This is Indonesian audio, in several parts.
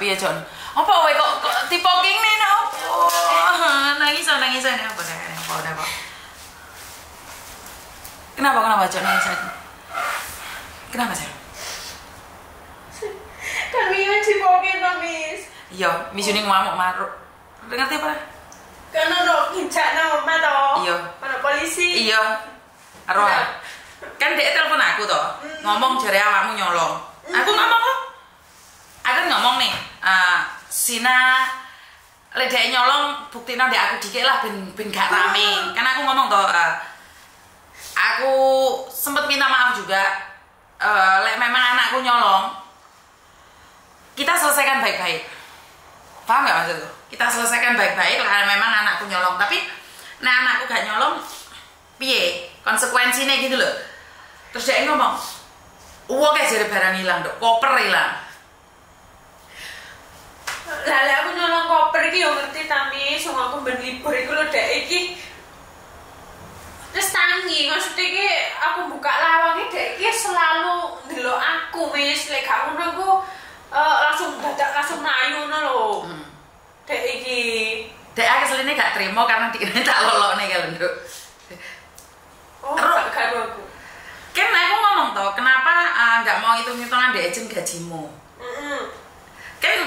piye Jon? Apa wae kok kok tipe kene no? Oh, nangis oh, nangis ini apa deh? Apa udah kok? Kenapa kenapa Jon nangis? Kenapa sih? Kami yang cipokin to, Miss. Iya, misune ngamuk maruk. Ngerti apa? Karena no kincak no oma to. Iya. Mana polisi. Iya. Roh. Kan dia telepon aku toh. Ngomong jare awakmu nyolong. Aku ngomong kok. Aku ngomong nih, eh Sina ledek nyolong buktina ndek aku dikit lah ben ben gak rame. Kan aku ngomong toh eh, aku sempet minta maaf juga eh lek memang anakku nyolong kita selesaikan baik-baik. Paham nggak maksudku? Kita selesaikan baik-baik lah memang anakku nyolong. Tapi nah anakku gak nyolong piye? Konsekuensinya gitu loh. Terus dia ngomong uang kayak jadi barang hilang dok. Koper hilang Lah lek aku nyolong koper iki yo ngerti ta, Miss. Wong aku ben libur iku lho dek iki. Terus tangi, maksudnya iki aku buka lawangnya dek iki selalu ndelok aku, Miss. Lek gak ngono eh, langsung dadak langsung nayu ngono lho. Hmm. Dek iki. dek aku selinnya gak terima karena dikira tak lolok nih kalau dok Oh, gak karo aku. kan aku ngomong toh kenapa nggak mau hitung hitungan dek gajimu Heeh. kan kan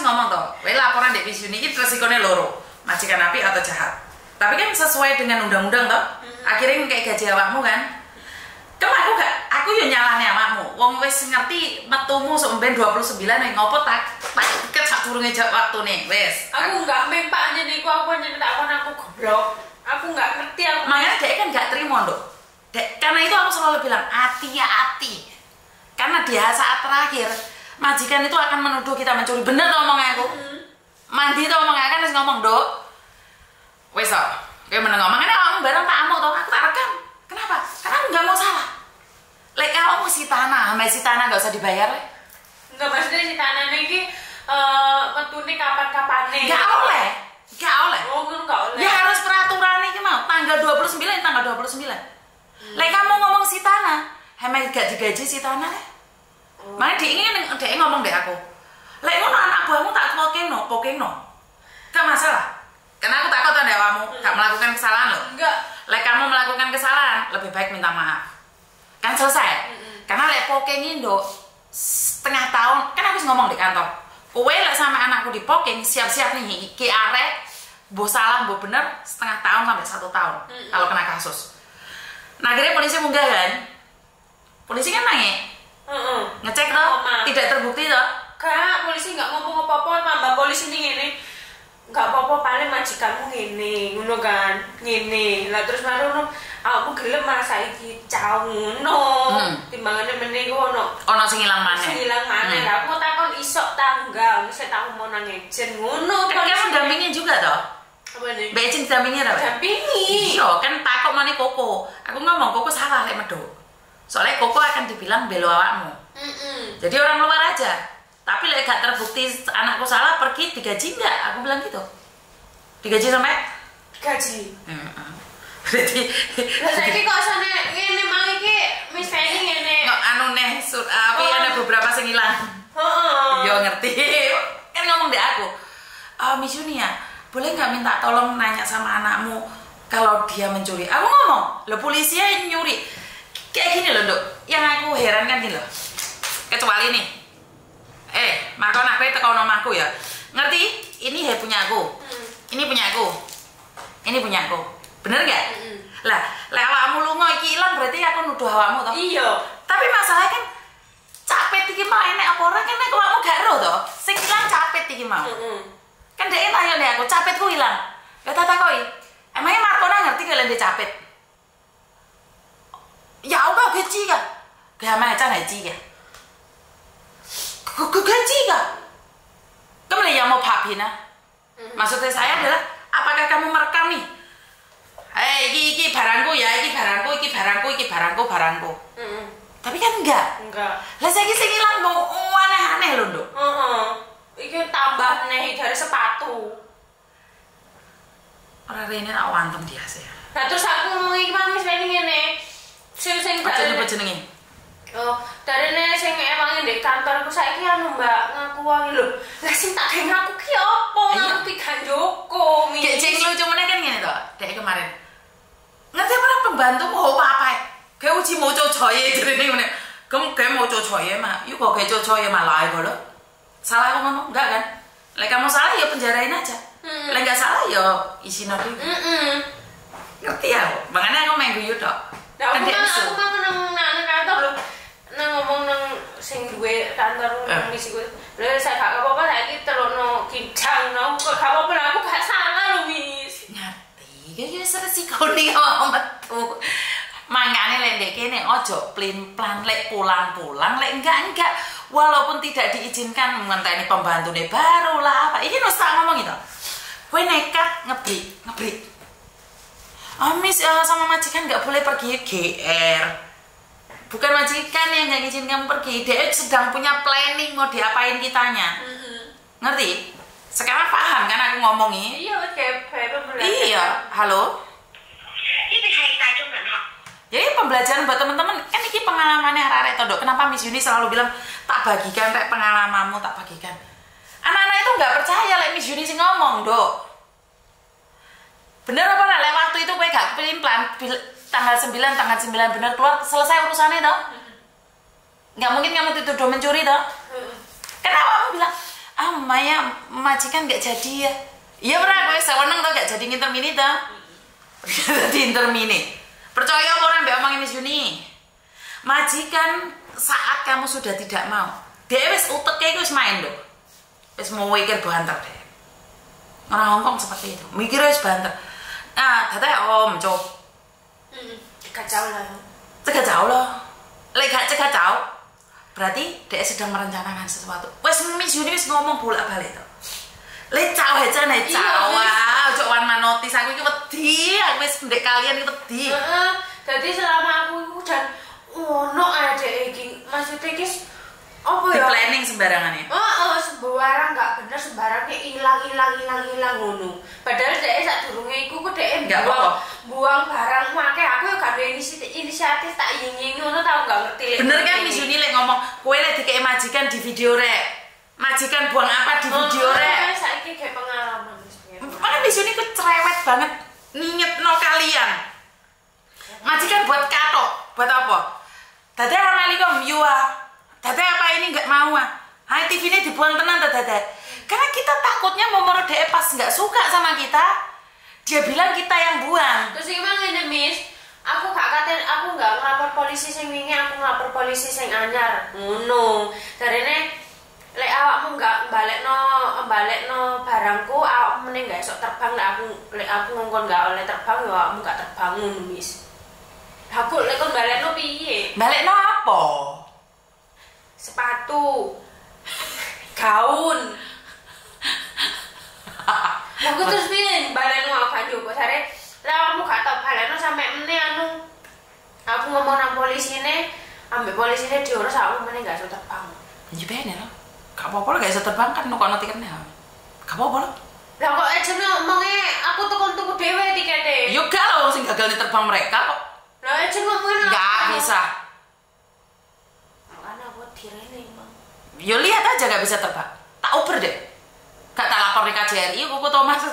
aku sih ngomong toh wae laporan dek vision ini resikonya loro majikan api atau jahat tapi kan sesuai dengan undang-undang toh akhirnya kayak gaji awakmu kan Cuma aku gak, aku yo nyalahne awakmu. Wong wis ngerti metumu sampean 29 ning ngopo tak tak ket sak durunge waktu nih, wis. Aku nggak mempak aja nih, aku aja tak kon aku goblok. Aku nggak ngerti aku. Makanya dia kan gak terima dok. Dek, karena itu aku selalu bilang hati ya hati. Karena di saat terakhir majikan itu akan menuduh kita mencuri. Bener tuh omongnya aku. Hmm. Mandi tuh omongnya kan harus ngomong dok. Wes toh, kayak meneng ngomong ini kamu bareng Pak Amo toh, aku tak rekam. Kenapa? Karena aku nggak mau salah. Lek kamu si tanah, sama si tanah nggak usah dibayar lek. Nggak maksudnya si tanah ini eh metune kapan-kapan nih. Nggak oleh, nggak oleh. Oh, nggak oleh. Ya harus peraturan ini mau tanggal 29 tanggal 29. Lek kamu ngomong si tanah, hemen gak digaji si tanah. lek. Oh. Makanya dia ingin dia ngomong deh aku. Lek ngono anak buahmu tak pokeno, pokeno. Gak masalah. Karena aku takut ada kamu gak melakukan kesalahan loh. Enggak. Lek kamu melakukan kesalahan, lebih baik minta maaf. Kan selesai. Karena lek poking Indo setengah tahun, kan aku ngomong di kantor. Kowe lek sama anakku di poking, siap-siap nih iki arek mbok salah mbok bener setengah tahun sampai satu tahun kalau kena kasus. Nah akhirnya polisi munggah kan? Polisi kan nanya, Heeh. ngecek toh, tidak terbukti toh. Kak, polisi nggak ngomong apa-apa, tambah polisi ini ngene. Nggak apa-apa, paling majikanmu ngene, ngono kan, ngene. Lah terus baru aku gelem malah saiki cau ngono. Hmm. Timbangannya mending ngono. Ono sing ilang maneh. Hilang mana? Hmm. Aku takon isok tangga, saya tahu mau nang ejen ngono. Kamu dampingin juga toh? Mbak Ecin apa? Dampingi. Iya, kan takut mana Koko. Aku ngomong Koko salah lek medo. Soalnya Koko akan dibilang belo awakmu. Mm-mm. Jadi orang luar aja. Tapi lek gak terbukti anakku salah pergi digaji enggak? Aku bilang gitu. Digaji sampai Gaji. Heeh. Berarti Lah saiki kok sana ngene mau iki Miss Fanny ngene. nggak anu neh sur, apa Oh. ada beberapa sing. Heeh. Yo ngerti. Kan ngomong deh aku. Oh, Miss Yunia, boleh nggak minta tolong nanya sama anakmu kalau dia mencuri? Aku ngomong, lo polisi yang nyuri. Kayak gini loh, Dok. Yang aku heran kan gini loh. Kecuali nih. Eh, makon aku itu kau aku ya. Ngerti? Ini he punya aku. Hmm. Ini punya aku. Ini punya aku. Bener nggak? Mm-mm. Lah, lek awakmu lunga iki ilang berarti aku nuduh awakmu toh. Iya. Tapi masalahnya kan capek iki mau enek apa ora kan nek awakmu gak ero toh. Sing ilang capek iki mau. Heeh. Kan dia tanya nih aku, capitku hilang. Ya tak takoi. Emangnya Markona ngerti kalian dia capit? Ya aku gaji ka. Gak macam gaji ka. Gue gaji ka. Kamu yang mau papina? Maksudnya saya adalah, apakah kamu merekam nih? Eh, iki iki barangku ya, iki barangku, iki barangku, iki barangku, barangku. Tapi kan enggak. Enggak. Lah saya sing hilang mau aneh-aneh loh, Nduk. Heeh. Iki tambah nih dari sepatu. Orang Rene tak wantem dia sih. Nah terus aku ngomong iki Fanny ngene. Sing sing Aja nyebut jenenge. Oh, dari nih sing emang di kantor aku saiki anu Mbak ngaku wangi lho. Lah sing tak gawe ngaku ki opo? Iya. Ngaku ki Joko. Kayak ceng lucu mana kan gini toh, dari kemarin. Ngerti apa pembantu mau apa apa? Kayak uji mau cocoye jadi nih mana? Kamu kayak mau cocoye mah, yuk kok kayak cocoye malah aja lo. Salah aku ngomong enggak kan? Lek kamu salah ya penjarain aja. Hmm. Lek nggak salah ya isi nanti. Ngerti ya? Makanya aku main guyu dok. Nah, Kan aku isu. aku mah nang nang kantor lho. Nang ngomong nang sing duwe kantor nang Eh. misi gue. Lha saya gak apa-apa saiki telokno kincang nang kok gak apa-apa aku gak salah lho, Miss. ngerti kayak resiko nih om tuh makanya lek kene ojo plin plan lek pulang-pulang lek enggak enggak walaupun tidak diizinkan ngenteni pembantu nih baru lah apa ini harus tak ngomong itu gue nekat ngebrik ngebrik oh miss uh, sama majikan nggak boleh pergi ya, GR bukan majikan yang nggak izin kamu pergi. Dia sedang punya planning mau diapain kitanya. Mm -hmm. ngerti? Sekarang paham kan aku ngomongi? Iya kayak iya halo? Jadi ya, pembelajaran buat teman-teman. Kan ini pengalamannya Rare Tondo kenapa Miss Yuni selalu bilang tak bagikan rek pengalamanmu tak bagikan. Anak-anak itu nggak percaya lek like Miss Yuni sih ngomong dok. Bener apa lek waktu itu gue gak pilih plan bil- tanggal 9 tanggal 9 bener keluar selesai urusannya toh. Nggak mungkin kamu dituduh mencuri toh. Kenapa kamu bilang ah Maya majikan nggak jadi ya? Iya pernah gue sewenang tuh gak jadi ngintermini tuh. Jadi intermini. Percaya apa orang mbak omongin Yuni? Majikan saat kamu sudah tidak mau, dia wis uteknya itu wis main dong. Wis mau mikir banter deh. Orang Hongkong seperti itu, mikirnya wis banter. Nah, tata om, cok, Heeh. Kacau lah. cegah jauh loh. Lek gak cegah jauh, berarti dia sedang merencanakan sesuatu. Wes Miss wis ngomong bolak balik tuh. Lek jauh aja nih Iya, jauh, wis. wah, ojo wan manotis aku iki wedi, aku wis ndek kalian iki wedi. Heeh. Jadi selama aku dan ono adek iki, maksudnya iki apa Di ya? planning sembarangan ya. Oh, oh sembarang nggak bener sembarangnya hilang hilang hilang hilang ngono. Padahal dia saat durungnya iku kok dia buang, buang barang make aku ya gak ada inisiatif, inisiatif tak ingin ngono tau nggak ngerti. Bener kan Yuni lek ngomong, kowe lek dikei majikan di video rek. Majikan buang apa di video Oh, rek. Saya kayak pengalaman. Makanya Miss Yuni ku cerewet banget nginget no kalian. Majikan buat katok, buat apa? Dada Assalamualaikum, yua. Dada apa ini nggak mau ah? Hai TV ini dibuang tenan tak dada. Karena kita takutnya mau dia pas nggak suka sama kita, dia bilang kita yang buang. Terus gimana ini Miss? Aku gak katen, aku gak ngelapor polisi sing wingi, aku ngelapor polisi sing anyar. Ngono. Darene lek awakmu gak balekno balekno barangku, awakmu mending gak esok terbang lek aku lek aku ngongkon gak oleh terbang ya awakmu gak terbang ngono, Miss. Aku lek kon balekno piye? Balik no apa? Sepatu. Gaun. Aku terus piye balekno aku kan juga sare. Lah kamu gak tau balekno sampe meneh anu. Aku ngomong nang polisi ini, ambek polisi ini diurus aku meneh gak iso terbang. Ya bener loh. Gak apa-apa lah, gak bisa terbang kan nukono tiketnya. Gak apa-apa lah. Lah kok aja ngomongnya aku tukun tuku dhewe tiketnya. Yuk gak loh, sing gagal terbang mereka kok. Lah aja ngomongin aku. Gak bisa. Aku direne emang. Yo lihat aja gak bisa terbang. Tak uber deh. Gak tak lapor di KJRI, kuku Thomas.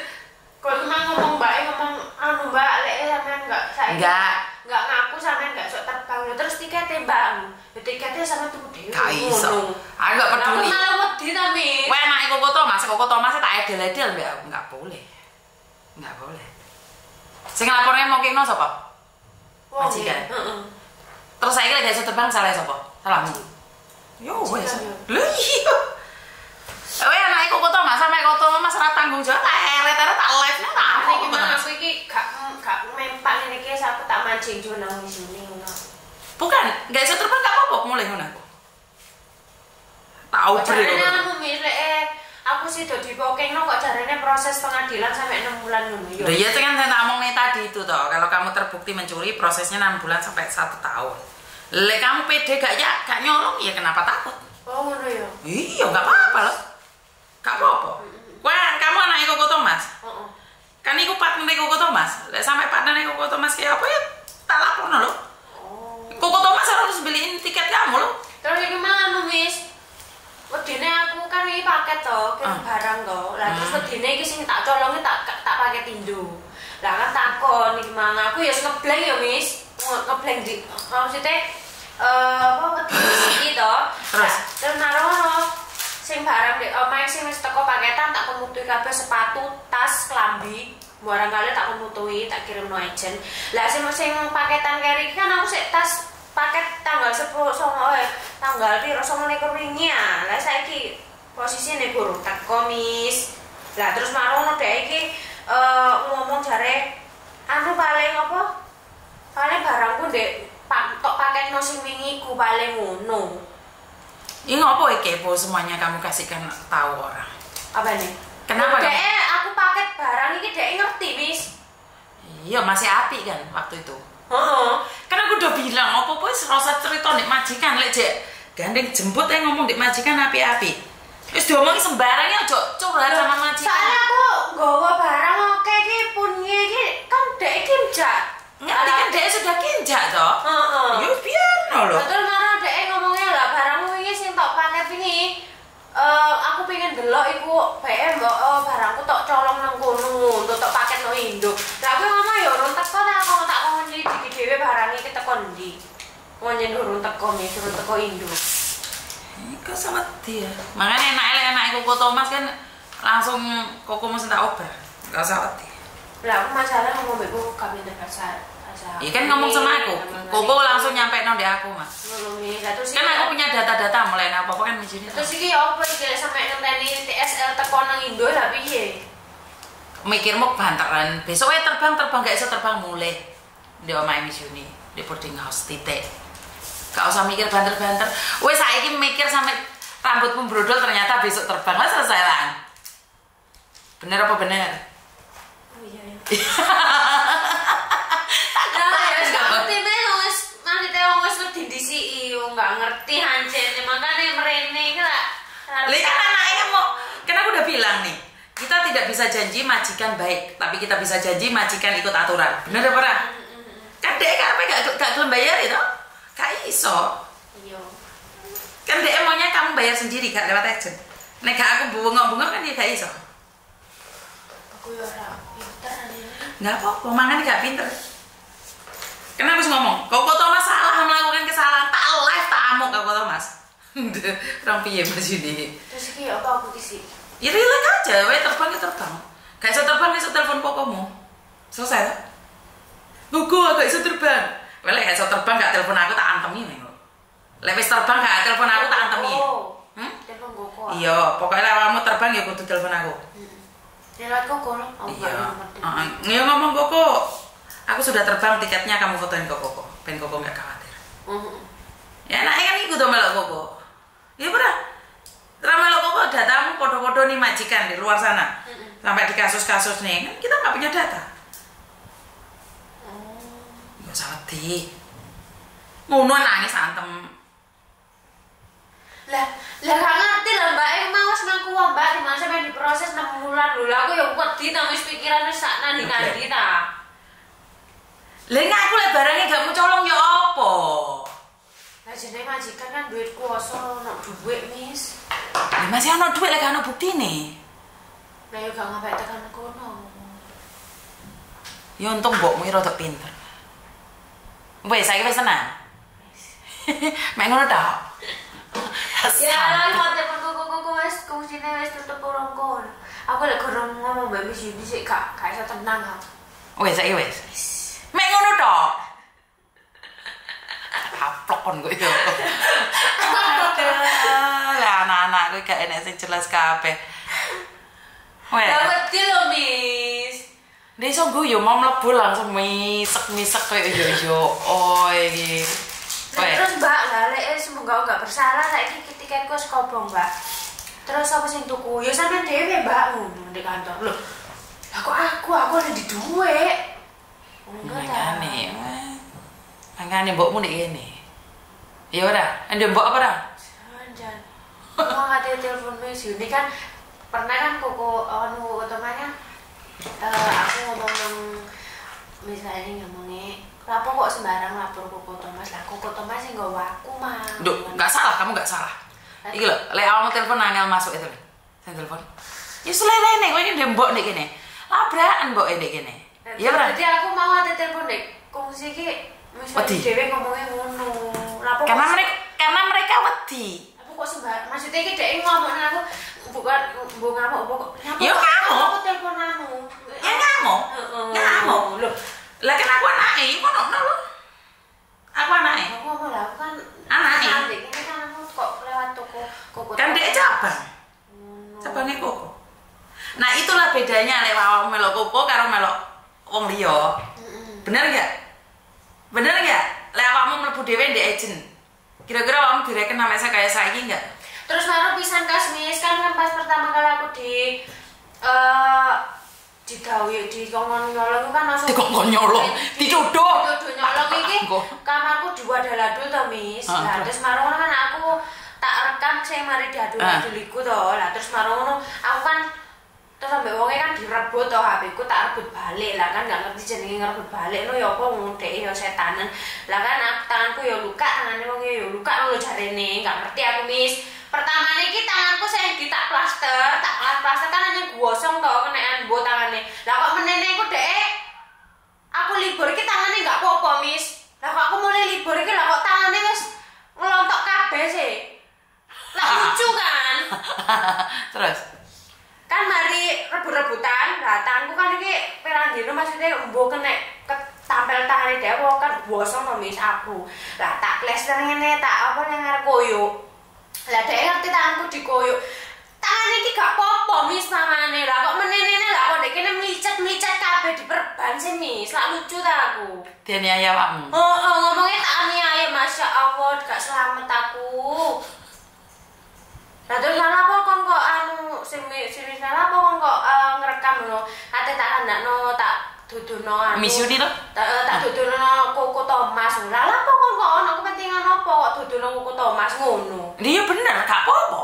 Kok emang ngomong mbak ngomong anu mbak lek sampean gak saya Enggak. nggak ngaku sampean gak sok terbang terus tiketnya mbak ya tiketnya sama tuku dhewe. Gak iso. Aku gak peduli. Aku malah wedi ta Miss. Wah, anak kuku Thomas, kuku Thomas tak edel-edel mbak aku. Gak boleh. Gak boleh. Sing lapornya mau sapa? Wong, majikan. Terus saya kira gak bisa terbang salah sapa? Salahmu. Yo wes. Lho iya. Weh anak kuku Thomas sampe kuku Thomas ora tanggung jawab. Tak eret-eret tak live nah tak gimana Thomas. aku iki gak gak mempak ini guys aku tak mancing jo nang sini ngono. Bukan, gak bisa terbang gak apa-apa mulai ngono aku. Tahu beri Jarene ngono. aku milih eh aku sih do dipokengno kok jarene proses pengadilan sampai 6 bulan yo. Loh iya itu kan saya ngomong nih tadi itu toh. Kalau kamu terbukti mencuri prosesnya 6 bulan sampai 1 tahun. Le kamu pede gak ya? Gak nyolong ya kenapa takut? Oh ngono yo. Iya gak apa-apa loh. Gak apa-apa. Wah kamu anaknya Koko Thomas? Heeh. Kan iku partner Koko Thomas. Le sampai partner Koko Thomas kayak apa ya? Tak lapor loh. Oh. Koko Thomas harus beliin paket to, kirim Ah. barang to. Lah terus Hmm. wedine iki sing tak colongi tak tak paket Indo. Lah kan takon iki mang aku ya ngebleng ya, Mis. Nge- Ngebleng di maksudnya eh apa wedi iki to. Terus? Terus narono sing barang di omahe sing wis teko paketan tak kemutui kabeh sepatu, tas, klambi. Barang kali tak kemutui, tak kirim no agent. Lah sing sing paketan keri iki kan aku sik tas paket tanggal 10 songo eh tanggal piro songo likur wingi ya. Lah saiki posisine guru teko mis. Lah terus marono dhek iki eh ngomong jare anu paling apa? Paling barangku ndek pak tok paket no sing wingi ku paling ngono. Ini apa kepo semuanya kamu kasihkan tahu orang? Apa nih? Kenapa? Dek, aku paket barang ini dek ngerti, Mis. Iya masih api kan waktu itu. Heeh. Kan aku udah bilang, apa apa serasa cerita nek majikan lek jek gandeng jemput yang ngomong di majikan api-api. Terus diomongi sembarangnya ojo curhat sama majikan. Soalnya aku nggawa barang oke iki punye iki kan dek iki njak. Ngerti kan dia sudah kinjak toh? Heeh. Ya biar no loh. Betul marah dek ngomongnya lah barangmu ini sing tok paket ini eh aku pengen delok iku bae mbok eh, barangku tok colong nang kono untuk tok paket no Indo. Lah aku ngomong ya urung teko ta aku tak ngomong nyelidiki dhewe barang iki teko ndi. Ngonyen urung teko mis, urung teko Indo. Kok sama dia? Makanya enak enak enak Koko Thomas kan langsung Koko mesti tak oper. Gak usah wedi. Lah aku masalah ngomong mbekku kami bahasa. Iya kan ngomong sama aku. Koko langsung nyampe nang di aku mas. Kan aku punya data-data mulai apa kan di Terus iki apa iki sampe ngenteni TSL teko nang Indo lah piye? mikirmu banteran besoknya terbang terbang gak bisa terbang mulai di omah Miss Yuni di boarding house titik. Gak usah mikir banter-banter. Wes saiki mikir sampai rambutmu brodol ternyata besok terbang. Lah selesai lah. Bener apa bener? Oh iya ya. Lah ya gak ngerti makane mrene iki lah. Lah kan anaknya mau kan aku udah bilang nih kita tidak bisa janji majikan baik tapi kita bisa janji majikan ikut aturan. Bener apa ora? Kan dia kan gak gak gelem bayar itu gak iso Iya. kan dia maunya kamu bayar sendiri gak lewat agent nek gak aku bungok-bungok kan dia gak iso Aku yo ora pinter ini. nggak apa-apa mangan gak pinter Kenapa harus ngomong? Koko Thomas salah melakukan kesalahan tak live tak amuk Koko Thomas. Orang piye mas ini? Terus iki apa aku isi? Ya relax aja, we terbang ya terbang. Gak bisa terbang bisa telepon kokomu. Selesai tak? Koko gak bisa terbang. Well, gak bisa terbang gak telepon aku tak antemi nih. Lek wis terbang gak telepon aku tak antemi. Hmm? Telepon Koko. Iya, pokoknya kamu terbang ya kudu telepon aku. Lewat Koko lo. Oh, Iya. Iya ngomong Koko. Aku sudah terbang tiketnya kamu fotoin ke Koko. Ben Koko nggak khawatir. Heeh. Ya enak kan iku to melok Koko. Iya bener. Terus melok Koko datamu foto-foto nih majikan di luar sana. Mm-mm. Sampai di kasus-kasus nih kan kita nggak punya data. Wedi. Ngono nangis antem. Lah, lah gak ngerti lah Mbak, eh mau ngaku wae Mbak di masa main diproses 6 bulan lho. Lah aku ya wedi ta wis wis sak nandi nandi ta. Lah aku lek barangnya gak colong ya apa? Lah jenenge majikan kan duit kuasa ono duit, Mis. Lah masih ono duit lek ono buktine. Lah yo gak ngapik tekan kono. Ya untung mbokmu rada pinter. Wes saiki wis tenang. Mek ngono tok. Ya lah kok kok kok kok wis kusine wis tutup urung kono. Aku lek gorong ngomong mbak Mis ini sik gak gak iso tenang aku. Wes saiki wes. Mek ngono tok. Haplok kon kowe yo. Lah anak-anak kowe gak enek sing jelas kabeh. Wes. Lah wedi lho, Mis. Dia iso guyu mau mlebu langsung misek-misek kayak yo yo oh iki. Wes. terus Mbak, lah lek semoga gak bersalah saiki tiketku wis kobong, Mbak. Terus apa sing tuku? Ya sampean dhewe, Mbak, ngono di kantor. Loh. Lah kok aku aku ada di duwe. Enggak ta. Mangane. Mangane mbokmu nek kene. Ya ora, ndek mbok apa ora? Jangan. Mau ngate telepon Yuni kan pernah kan koko anu otomatis eh aku ngomong misalnya ngomongnya Lapo kok sembarang lapor Koko Thomas lah Koko Thomas yang gak aku mah Duh, nggak salah, kamu nggak salah. Iki lho, lek awakmu telepon angel masuk itu. lho. Tak telepon. Ya selerene kowe iki ndek mbok ndek kene. Labrakan mbok ndek kene. Ya ora? Jadi aku mau ada telepon dek. Kongsi ki wis dhewe ngomongnya ngono. Lapo Karena mereka karena mereka wedi. Aku kok sembar. Maksudnya ki dek ngomong nang aku bukan mbok ngamuk. Kenapa Ya ngamuk. Aku telepon anu. Ya ngamuk. Ngamuk. Loh, Lah kan aku anake, kono no lho. Aku anake. aku ngomong lah aku kan Anake. Dek. Ini kan aku kok lewat toko koko. Kan dia cabang. Cabangnya koko. Nah, itulah bedanya lek awakmu melok koko karo melok wong liya. Bener nggak? Bener nggak? Lek awakmu mlebu dhewe ndek agent. Kira-kira awakmu direken nama saya kayak saiki nggak? Terus baru pisan kasmis kan kan pas pertama kali aku di eh digawe di kongkon nyolong itu kan langsung Dikongkon nyolong? Dituduh? dituduh nyolong. Iki Engko. kamarku diwadaladul to mis. Ah, lah terus? marung ngono kan aku tak rekam sing mari diadul-adul iku to lah terus marung ngono aku kan terus ambek wonge kan direbut to HP ku tak rebut balik. Lah kan gak ngerti jenenge ngerebut balik. No ya apa ngudek ya setanan lah kan aku, tanganku ya luka tangannya wong ya luka ngono jarene. Gak ngerti aku mis pertama iki tanganku saya ditak plaster tak kelas plaster kan hanya gosong to kenaan bo tangannya. Lah kok menene aku dek? Aku libur iki tangannya nggak apa-apa mis lah kok aku mulai libur iki lah kok tangannya wis ngelontok kabeh sih? Lah lucu kan? Terus? Kan mari rebut-rebutan lah tanganku kan iki pirang dino maksudnya mbok kena ketampel tangannya dia aku kan gosong to mis aku. Lah tak plester ngene tak apa yang ngarep koyo lah dia ngerti tanganku dikoyo tangan iki gak apa-apa mis tangane lah kok menene lah kok dek kene micet-micet kabeh diperban sih mis lah lucu ta aku dianiaya awakmu. Oh, oh ngomongnya tak aniaya, masya Allah, gak selamat aku. Lah terus salah apa kon kok anu sing sing salah apa kon kok eh, ngerekam ngono. Kate tak andakno tak duduno anu. Misiuni lho. Tak eh, tak duduno Koko Thomas. Lah apa kon kok ono kepentingan apa kok duduno Koko Thomas ngono. Iya bener, gak apa-apa.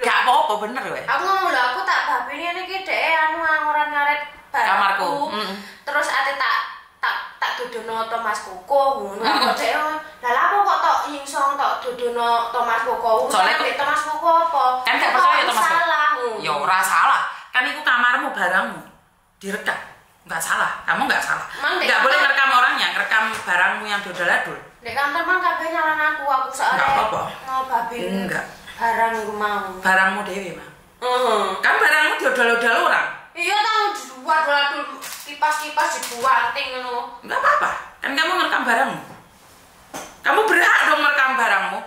Gak apa-apa bener weh. Aku ngomong lho aku tak babini ini ki dek anu ngoran ngaret Kamarku, mm. Terus ate tak tak tak dudono Thomas Koko ngono. Kok dek lah lha kok tok nyingsong tok dudono Thomas Koko. Urusan aku- Thomas Koko apa? Kan gak percaya Thomas Koko. Salah. Ya ora salah. Kan itu kamarmu barangmu. Direkam. Nggak salah. Kamu nggak salah. Di Nggak boleh ngerekam orangnya, ngerekam barangmu yang dodol-adol. Dek kantor man kabeh nyalan aku aku soalnya Nggak apa-apa. mau Enggak. Barang iku mau. Barangmu dewi mah. Heeh. Kan barangmu dodol-dodol orang. Iya tahu dibuat dulu kipas-kipas dibuating ngono. Nggak apa-apa. Kan kamu ngerekam barangmu. Kamu berhak dong merekam barangmu.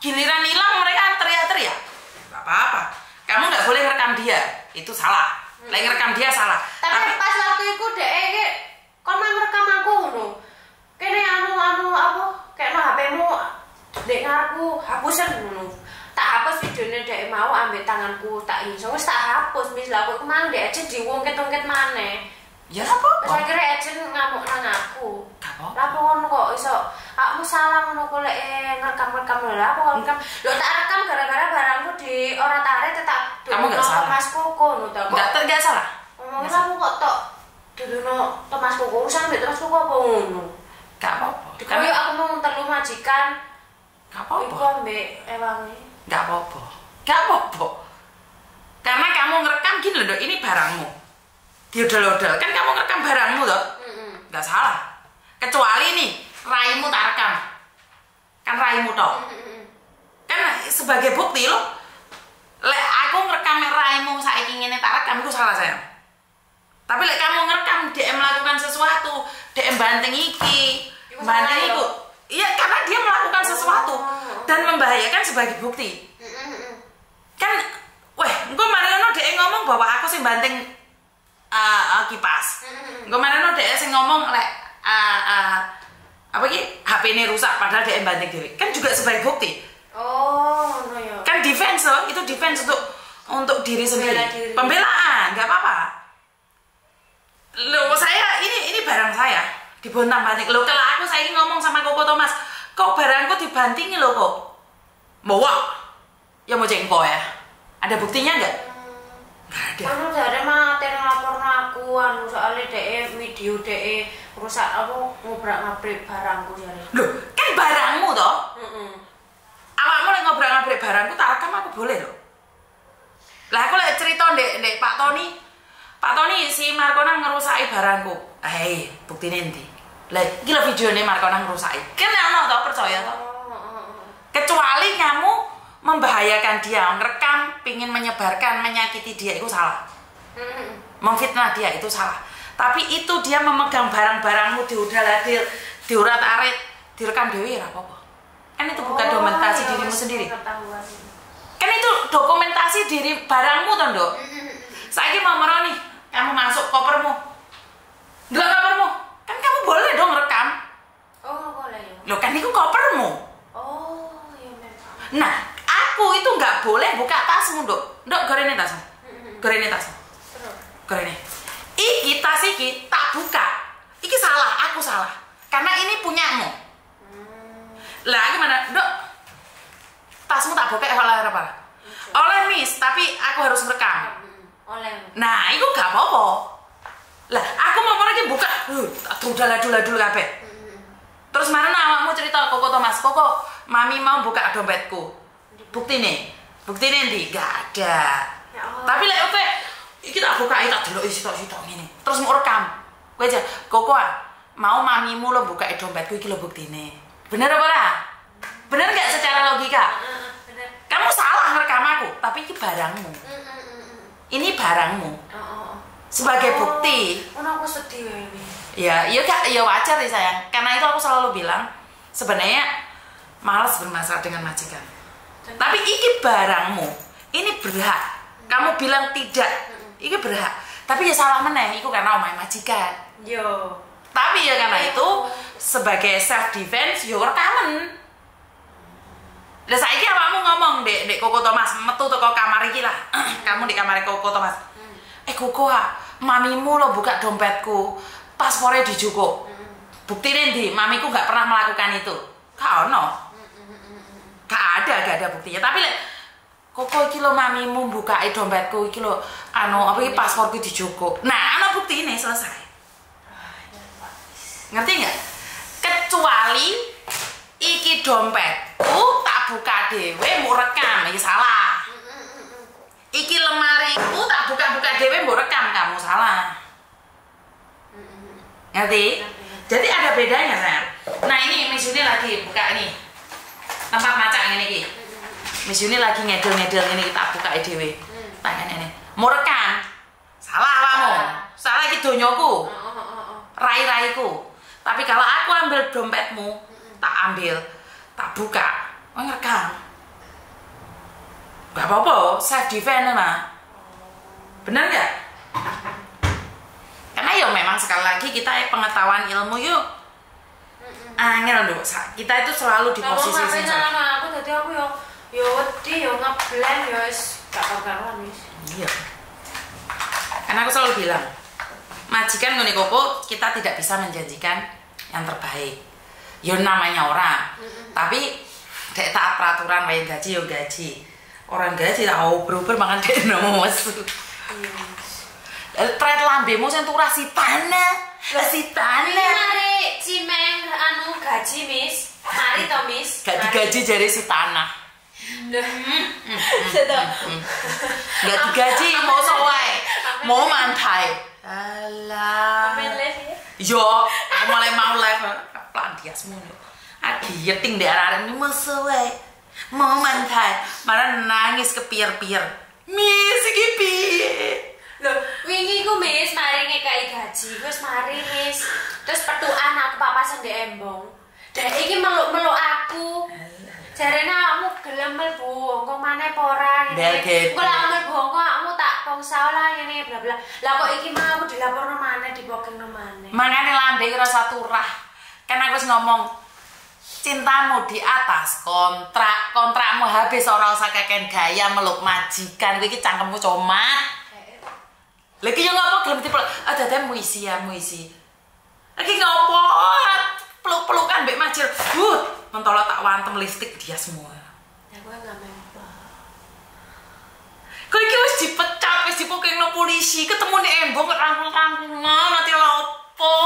Giliran hilang mereka teriak-teriak. Nggak apa-apa. Kamu nggak boleh ngerekam dia. Itu salah. Lagi ngerekam dia salah. Tapi pas waktu itu iki kon mang rekam aku ngono. Kene anu anu apa? Kayak no HP-mu dek ngarepku hapusan ngono. Tak hapus videonya dek mau ambil tanganku tak iso wis tak hapus mis lah aku kemang dek aja diwongket-wongket maneh. ya nggak apa-apa. Terus akhirnya Ejen ngamuk nang aku. Apa ngono kok iso aku salah ngono kok lek eh, ngerekam-rekam lho. Apa kok ngerekam? Lho tak rekam gara-gara barangku di ora tarik tetap Kamu nggak salah. Mas Koko ngono ta. Kok Nggak nggak salah. ngomongin aku kok tok dulu Thomas Koko urusan mbek Thomas Koko apa ngono Nggak apa-apa. Aku mau telu majikan iku apa-apa. ambek ewangi Nggak apa-apa. Nggak apa-apa. Karena kamu ngerekam gini loh, Dok, ini barangmu. Diodol-odol. Kan kamu ngerekam barangmu loh. Nggak salah. Kecuali nih, raimu tak rekam. Kan raimu toh. Kan sebagai bukti loh. Lek aku ngerekam raimu saiki ngene tak rekam itu salah saya. Tapi lek kamu ngerekam dia melakukan sesuatu, dia banting iki, salah, iku. Iya, karena dia melakukan sesuatu dan membahayakan sebagai bukti. Kan, weh, engko marino dia ngomong bahwa aku sing banting uh, uh, kipas. Engko marino dia sing ngomong lek uh, uh, apa ki HP ini rusak padahal dia banting dewi. Kan juga sebagai bukti. oh no ya Kan defense loh, itu defense untuk untuk diri sendiri. Diri. Pembelaan, nggak apa-apa. Loh, saya ini ini barang saya dibontang banting. Loh, kalau aku saya ngomong sama Koko Thomas, kok barangku dibantingi loh kok. Bawa. Ya mau jengko ya. Ada buktinya nggak? Nggak ada. Anu jare mah tene laporno aku anu soalnya dhek video dhek rusak apa ngobrak-ngabrik barangku jare. Loh, kan barangmu toh. Heeh. Awakmu lagi ngobrol ngabrik barangku tak rekam aku boleh loh. Lah aku lek cerita ndek ndek Pak Tony. Pak Tony si Markona ngerusaki barangku. Eh, buktine endi? Lah iki lho videone Markona ngerusaki. Kan ono to percaya to? Oh. Kecuali kamu membahayakan dia, ngerekam, pingin menyebarkan, menyakiti dia itu salah. Memfitnah dia itu salah. Tapi itu dia memegang barang-barangmu diudal-adil, diurat-arit, direkam dewi ya apa-apa. Kan itu bukan Oh, dokumentasi ya, dirimu sendiri. Kan itu dokumentasi diri barangmu toh, Nduk. Mm, mm, mm. Saya mau nih, kamu masuk kopermu. Enggak kopermu. Kamu boleh dong rekam. Oh, boleh ya. Loh kan itu kopermu. Oh, ya memang. Nah, aku itu nggak boleh buka tasmu, Nduk. Nduk, gorene tasmu. Gorene tasmu. Gorene. Iki tas iki tak buka. Iki salah, aku salah. Karena ini punyamu. Hmm. Lah gimana, Dok? Tasmu tak buka oleh apa? Oleh Miss, tapi aku harus ngerekam. Mm, Oleh. Nah, itu gak apa-apa. Lah, aku mau lagi buka. Uh, udah dulu dulu kabeh. Mm. Terus mana awakmu cerita Koko Thomas, Koko, mami mau buka dompetku. Bukti nih, bukti nih ndi? Gak ada. Ya. Tapi lek oke, iki tak buka, iki tak delok sitok-sitok ngene. Terus mau rekam. Kowe aja, Koko ah, mau mamimu lo buka dompetku iki lo buktine. Bener apa ora? Bener gak secara logika? Bener. Kamu salah ngerekam aku, tapi ini barangmu. Mm, mm, mm, mm. Ini barangmu. Sebagai Oh, bukti. Oh, aku sedih ya ini. Ya, iya kak, ya wajar sih sayang. Karena itu aku selalu bilang, sebenarnya malas bermasalah dengan majikan. Tapi iki barangmu, ini berhak. Kamu bilang tidak, iki berhak. Tapi ya salah meneh, itu karena omah majikan. Yo. Tapi ya karena itu sebagai self defense, yo rekaman. Lah saiki awakmu ngomong dek dek Koko Thomas metu teko kamar iki lah. Kamu di kamar Koko Thomas. Eh Koko ah, mamimu lo buka dompetku. Paspornya dijukuk. Bukti ndi? Mamiku nggak pernah melakukan itu. Gak ono. Gak ada, gak ada buktinya. Tapi lek Koko iki lo mamimu buka dompetku iki lo anu apa iki pasporku dijukuk. Nah, ana bukti ini selesai. Ngerti nggak? Kecuali iki dompetku tak buka dewe mau rekam, iki salah. Iki lemariku tak buka-buka dewe mau rekam, kamu salah. Ngerti? Jadi ada bedanya, Sayang. Nah, ini Miss Yuni lagi buka ini. Tempat macak ini iki. Miss Yuni lagi ngedel-ngedel ini kita buka dewe. Tangan ini. Mau rekam. Salah kamu. Salah iki donyoku rai-raiku. Tapi kalau aku ambil dompetmu, tak ambil, tak buka, ngerekam. Gak apa-apa, self defense mah. Bener gak? Karena ya memang sekali lagi kita pengetahuan ilmu yuk angel loh. Sa- Kita itu selalu di posisi sing sama aku tadi aku yo yo wedi yo ngeblend yo wis gak karuan wis. Iya. Karena aku selalu bilang, majikan ngene koko kita tidak bisa menjanjikan yang terbaik. Ya namanya orang. Tapi dek taat peraturan wae gaji yo gaji. Orang gaji tahu beruber makan dek nomo mesu. Iya. Tret lambemu sing turah si tanah. Si Ini tanah. mari cimeng anu gaji Miss. Mari to Miss. Gak digaji jari si tanah. Gak digaji mau sawai. Mau mantai. Alah. Ya. Yo, mulai mau live pelan dia semua nih. Adi yeting Mau mantai, mana nangis ke pier-pier. Miss iki piye? Loh, wingi ku Miss mari ngekai gaji. Wis mari Miss. Terus petukan aku papasan di embong. Dek iki meluk-meluk aku. Jarene kamu gelem mlebu, engko maneh apa ora ngene. Engko lak mlebu engko kamu tak pongsa lah ngene bla bla. Lah kok iki mau dilaporno maneh dibokengno maneh. Makanya lambe kira satu rah. Kan aku wis ngomong cintamu di atas kontrak kontrakmu habis ora usah kakek gaya meluk majikan. Iki cangkemmu comat. Lagi yo ngopo? Gelem tipe ada ada muisi ya muisi. Lagi ngopo? Peluk pelukan mbek majir uh mentolo tak wantem listrik dia semua. Ya gue. Kau iki wis dipecat, wis dipokengno polisi, ketemu di embong rangkul-rangkulan, nanti laopo.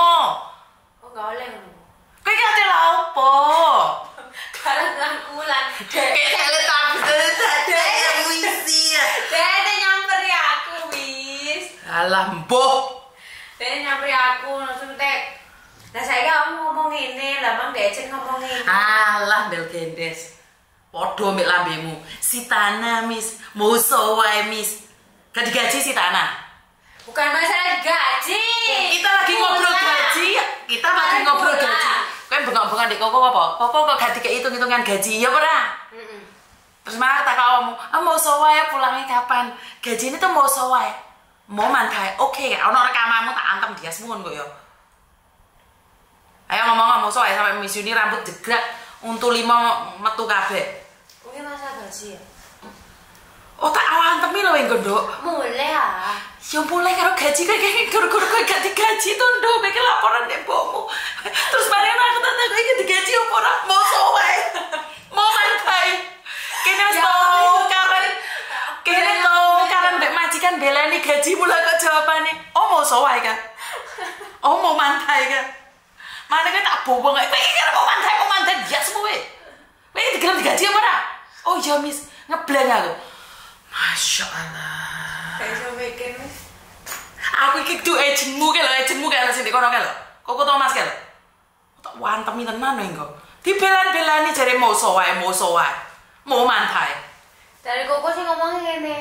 Oh gak oleh Kau iki nanti laopo. Karena ngangkulan. Dek Kayak teletabis, teletabis, yang puisi ya. Dek nyang Alah, mbuh. Dia nyampe aku langsung tek. Lah saya kamu ngomong ini, lah Bang Decen ngomong ini. Alah, Bel Gendes. Podo mbek lambemu. Si Tana, Miss. Muso wae, Miss. Gak digaji si Tana. Bukan masalah gaji. Kita lagi ngobrol gaji. Kita lagi ngobrol gaji. Kan bengong-bengong di koko apa? Koko kok gak dihitung-hitungan gaji, ya? Mm-mm. Terus malah tak kamu, ah mau sowae pulangnya kapan? Gaji ini tuh mau sowae. Mau mantai, oke ya. Ono rekamanmu tak antem dia semua kok ya. Ayo ngomong mau sowae sampai misuni rambut jegrak untuk lima metu kabeh. Mungkin masalah gaji ya. Oh tak awal antemi lho yang gondok. Mulai ah. Ya mulai karo gaji kayak gini, gara-gara kayak gak digaji tuh ndo, bikin laporan deh bomu. Terus bareng aku tanya gue gak digaji apa ora? Mau sowae, mau mantai. Kene wis Ya tau karen, kene tau karen mbek majikan belani gaji mulai kok jawabane, oh mau sowae kan? Oh mau mantai kan? Mana kan tak bobong, kowe iki kan mau mantai, mau mantai ya semua. Kowe digelem digaji apa ora? Oh iya mis, ngeblank aku. Masya Allah. Aku iki tuh agentmu ke lho, agentmu ke lho sing di kono ke lho. Koko Thomas ke lho. Tak wantem tenan lho engko. Dibelan-belani jare mau sowae, mau sowae. Mau mantai. Dari koko sih ngomongnya gini.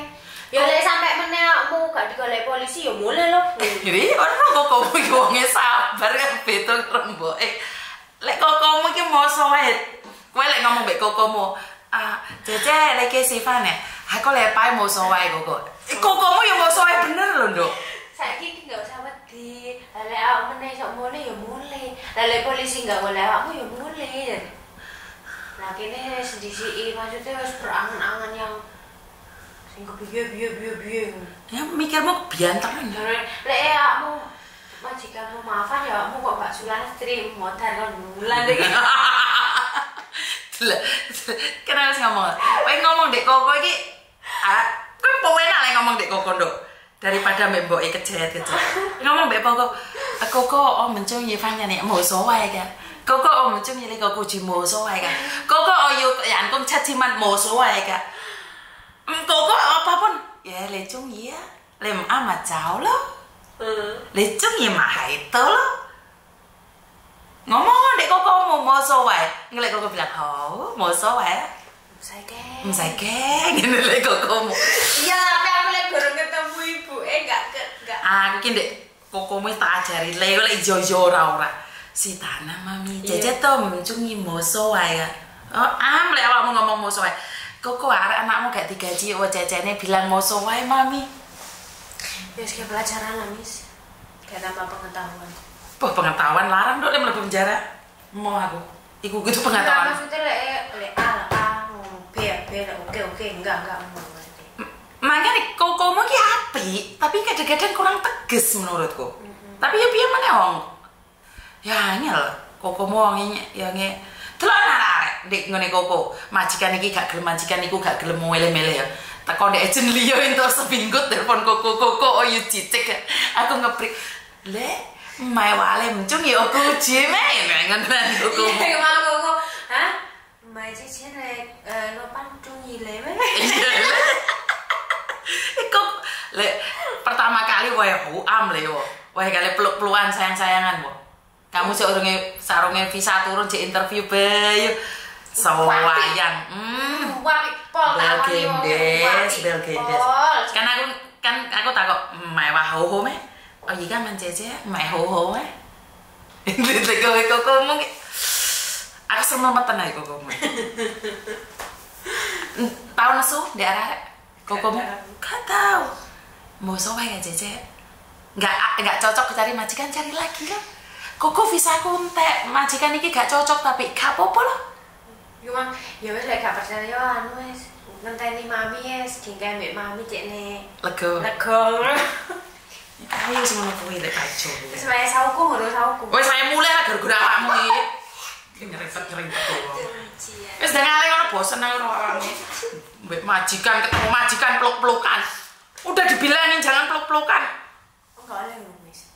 Ya lek sampai meneh awakmu gak digolek polisi ya mulai loh. Jadi orang koko iki wonge sabar kan beda karo mboke. Lek kokomu iki mau sowae. Kowe lek ngomong mbek kokomu, ah, Cece lek Sivan ya. Aku lek pae mau sowae koko. Eh, Kokomu ya mau sowae bener lho, Nduk. Saiki iki gak usah wedi. Lah lek awakmu meneh sok mulai ya mulai. Lah lek polisi gak golek awakmu ya mulai. Nah kene wis disiki maksudnya wis berangan-angan yang sing kepiye piye piye piye. Ya mikirmu kebiantangan. Lek lek awakmu majikanmu maafan ya awakmu kok gak sulan istri modar kan bulan. Lah, kenapa sih ngomong? Kowe ngomong dek koko iki ah, kowe pewenak lek ngomong dek koko nduk. Daripada mbek mboke kejet-kejet. Ngomong mbek koko, "Ah, koko oh mencung yi fan nih mau soai kan. Koko oh mencung yi koko ji mau soai kan. Koko oh yu yan kong caciman mau soai kan. Hmm, Koko apa pun ya le chung yi ya. Le amat jauh loh. Le chung yi mah hai to loh. ngomong dek koko mau mau soai ngeliat koko bilang oh mau soai Saya ke. Msai geng ngene le koko mu Iya, tapi aku lek gorong ketemu ibu eh gak ke gak. aku ki dek koko mu tak ajari. Le kok ijo ijo ora ora. Si tanah mami. Iya. jeje to mencungi soai ya oh am le awakmu ngomong mau soai koko arek anakmu gak digaji oh cecene bilang mau soai mami. Ya kayak pelajaran lah, Miss. Kayak tambah pengetahuan. Wah pengetahuan larang dok lem mlebu penjara. Mau aku. Iku gitu pengetahuan. Maksudnya lek lek A lek A ngomong B ya B lek oke oke enggak. Enggak makanya kokomu ki api tapi kadang-kadang kurang tegas menurutku. Tapi ya piye mana wong? Ya angel kokomu wong ini ya nge delok anak arek ndek ngene koko majikan iki gak gelem majikan iku gak gelem mele-mele ya. Teko ndek ejen liya entuk seminggu telepon koko koko oh you cicik aku ngeprik le Mai wale mencung ya aku jeme ngono koko Iya, mau kok. Hah? Eh lo le pertama kali wae huam le wo. Wae kali peluk-pelukan sayang-sayangan wo. Kamu seurunge sarunge visa turun di interview bayu. Sawayang. Hmm. Wah, pol Bel gendes, Wah, bel gendes. Kan aku kan aku takut mewah ho ho me. Oh iya kan mencece mewah ho ho me. Ini teko koko Aku sememeten ae koko mu. Tahu nesu di arah koko mu? Gak tahu. Mau sowe gak cece? Gak gak cocok cari majikan cari lagi lah. Koko visa aku entek majikan iki gak cocok tapi gak apa-apa lah. Cuma ya wis lek gak percaya anu wis ngenteni mami wis jengkel mbek mami cekne. Lego. Lega. Ayo semono kuwi lek kaco. Wis wae sauku ngurus sauku. Wes saya mulai lah gara-gara awakmu iki. Iki nyerempet-nyerempet tuh. Wes dah ngale ngono bosen ae awakmu. Mbek majikan ketemu majikan peluk-pelukan. Udah dibilangin jangan peluk-pelukan. Enggak oleh nulis.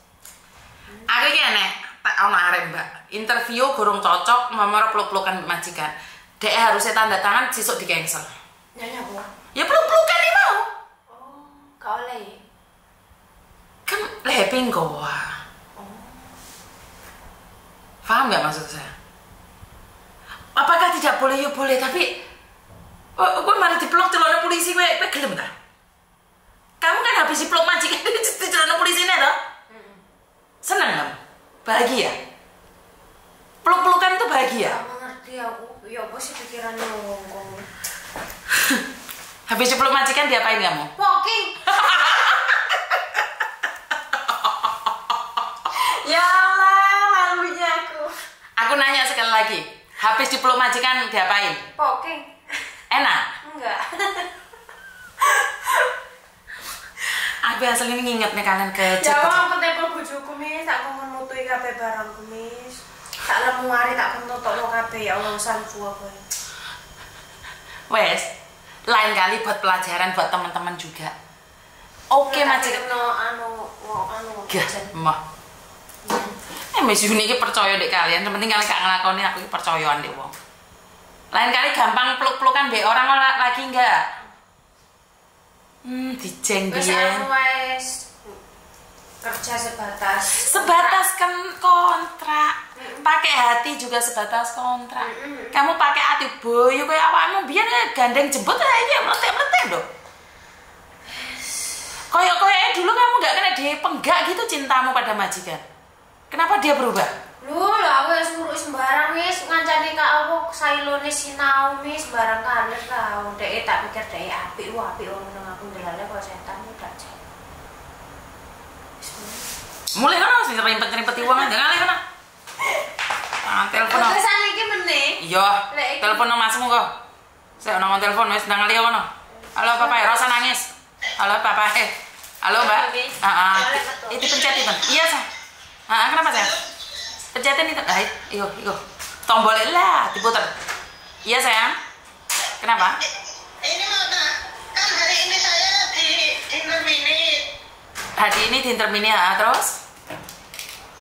Aku iki aneh, tak arek Mbak. Interview gorong cocok nomor peluk-pelukan majikan. Dek harusnya tanda tangan sesuk di cancel. Nyanyi apa? Ya peluk-pelukan nih mau. Oh, gak oleh. Blackpink goa. Paham nggak maksud saya? Apakah tidak boleh? Ya boleh, tapi oh, gue mari dipeluk celana polisi gue, gue gelem tak? Kamu kan habis dipeluk majikan di celana polisi ini toh? Seneng kamu? Bahagia? Peluk-pelukan itu bahagia? Gak mengerti aku. Ya apa sih pikirannya wong. Habis dipeluk majikan diapain kamu? Walking. ya Allah, malunya aku. Aku nanya sekali lagi, habis dipeluk majikan diapain? Walking. Enak? Enggak. Aku asal ini nginget nih kalian ke Ya aku ketepel bojoku mis, tak kon nutui kabeh barangku mis. Tak lemu hari tak kon nutokno kabeh ya Allah salfu apa. Wes, lain kali buat pelajaran buat teman-teman juga. Oke majikan. no anu wo- anu Gah, jen. mah. Eh, Miss Yuni ini percaya deh kalian. Yang penting kalian gak ngelakoni aku ini percayaan deh wong. Lain kali gampang peluk-pelukan be orang la- lagi enggak? Hmm, dijeng dia. aku wes kerja sebatas Sebatas kan kontrak. Pakai hati juga sebatas kontrak. Kamu pakai hati boyo kayak awakmu biar ya gandeng jemput aja ya meletek-meletek dong. Koyok koyok dulu kamu nggak kena dipenggak gitu cintamu pada majikan. Kenapa dia berubah? Lu lah aku wis ngurus sembarang wis ngancani kak aku sailone sinau wis sembarang kalir tau. Dek tak pikir dek apik wah apik wong nang aku ndelale kok setan udah cek. Mulai kan harus nyerimpet-nyerimpet uang aja kali kan? Ah, telepon aku. Kesan iki meneh. Iya, telepon nang masmu kok. Saya nomor telepon wis nang liya kono. Halo Papa, ya, Rosa nangis. Halo Papa, eh. Halo Mbak. Miss. Ah, ah. Itu pencet itu. Iya, Sa. Ah, ah, kenapa, Sa? Pencetin itu. Ah, iyo, iyo. Tombol lah diputar. Iya, sayang. Kenapa? Ini mau tak, kan hari ini saya di intermini. Hari ini di intermini, ah, terus?